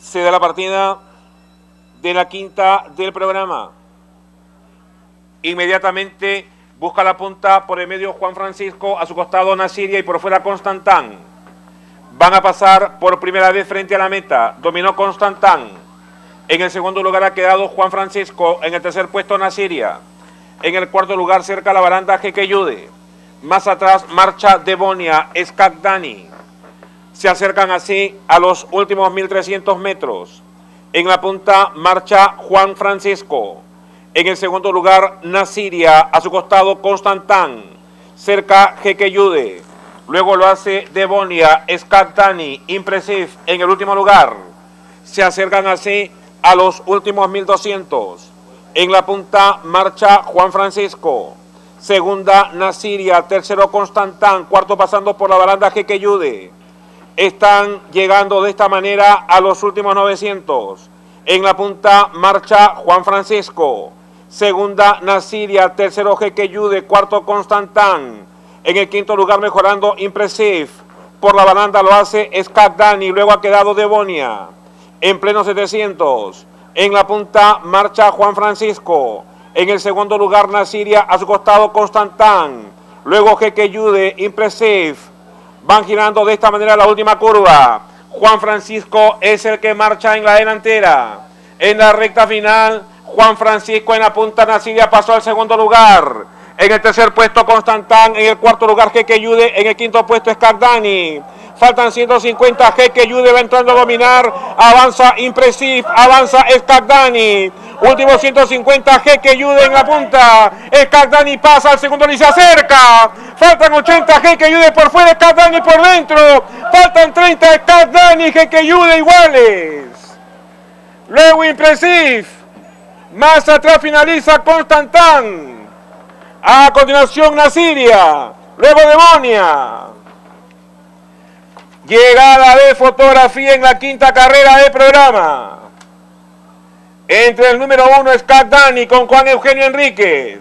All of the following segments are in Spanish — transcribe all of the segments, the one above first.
Se da la partida de la quinta del programa. Inmediatamente busca la punta por el medio Juan Francisco, a su costado Nasiria y por fuera Constantán. Van a pasar por primera vez frente a la meta. Dominó Constantán. En el segundo lugar ha quedado Juan Francisco. En el tercer puesto Nasiria. En el cuarto lugar cerca la baranda Jequeyude. Más atrás marcha Devonia, Escagdani. Se acercan así a los últimos 1300 metros. En la punta marcha Juan Francisco. En el segundo lugar, Nasiria. A su costado, Constantán. Cerca, Jequeyude. Luego lo hace Devonia, Scatani, Impressive. En el último lugar, se acercan así a los últimos 1200. En la punta marcha Juan Francisco. Segunda, Nasiria. Tercero, Constantán. Cuarto, pasando por la baranda Jequeyude están llegando de esta manera a los últimos 900. En la punta marcha Juan Francisco. Segunda Nasiria. Tercero Jequeyude. Cuarto Constantán. En el quinto lugar mejorando Impressive. Por la baranda lo hace Scott Dani. Luego ha quedado Devonia. En pleno 700. En la punta marcha Juan Francisco. En el segundo lugar Nasiria. A su costado Constantán. Luego Jequeyude. Impressive Van girando de esta manera la última curva. Juan Francisco es el que marcha en la delantera. En la recta final, Juan Francisco en la punta Nasiria pasó al segundo lugar. En el tercer puesto, Constantán. En el cuarto lugar, Jeque En el quinto puesto, Scardani. Faltan 150. Jeque Yude va entrando a dominar. Avanza Impresiv. Avanza Scardani. Último 150, Jeque Yude en la punta. Escardani pasa al segundo y se acerca. Faltan 80, Jeque Yude por fuera, Escardani por dentro. Faltan 30, Escardani, Jeque Yude iguales. Luego Impresiv. Más atrás finaliza Constantán. A continuación Nasiria. Luego Demonia. Llegada de fotografía en la quinta carrera del programa. Entre el número 1 es Dani con Juan Eugenio Enríquez.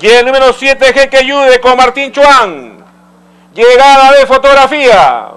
Y el número 7 Jeque Yude con Martín Chuan. Llegada de fotografía.